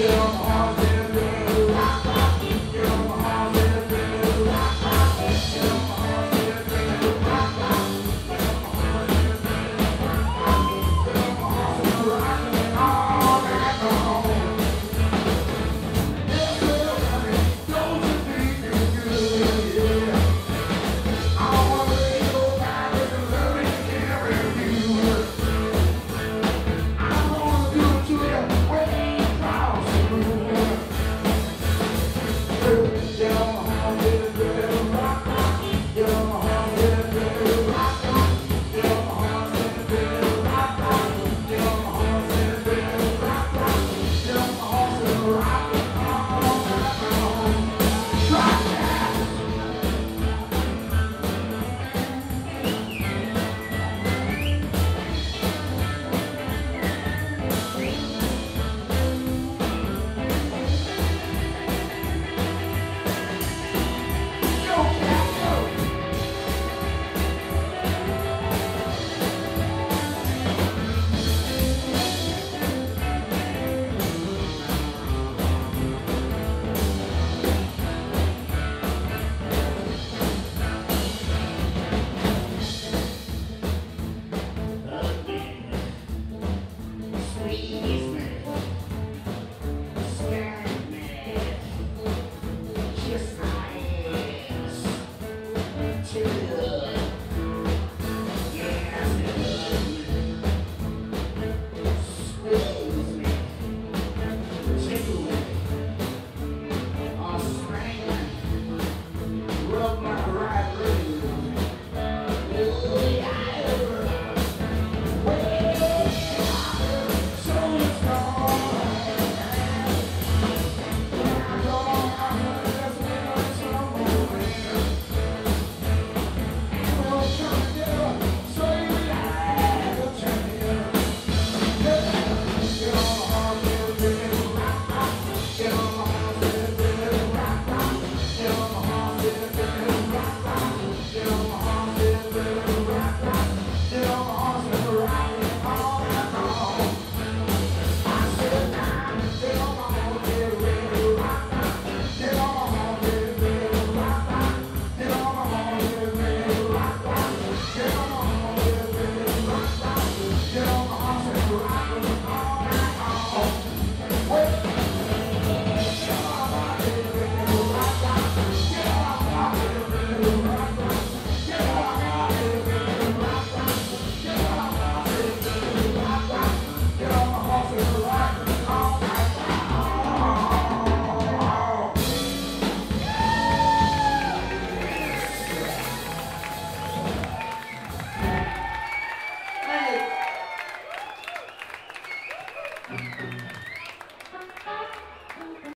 Get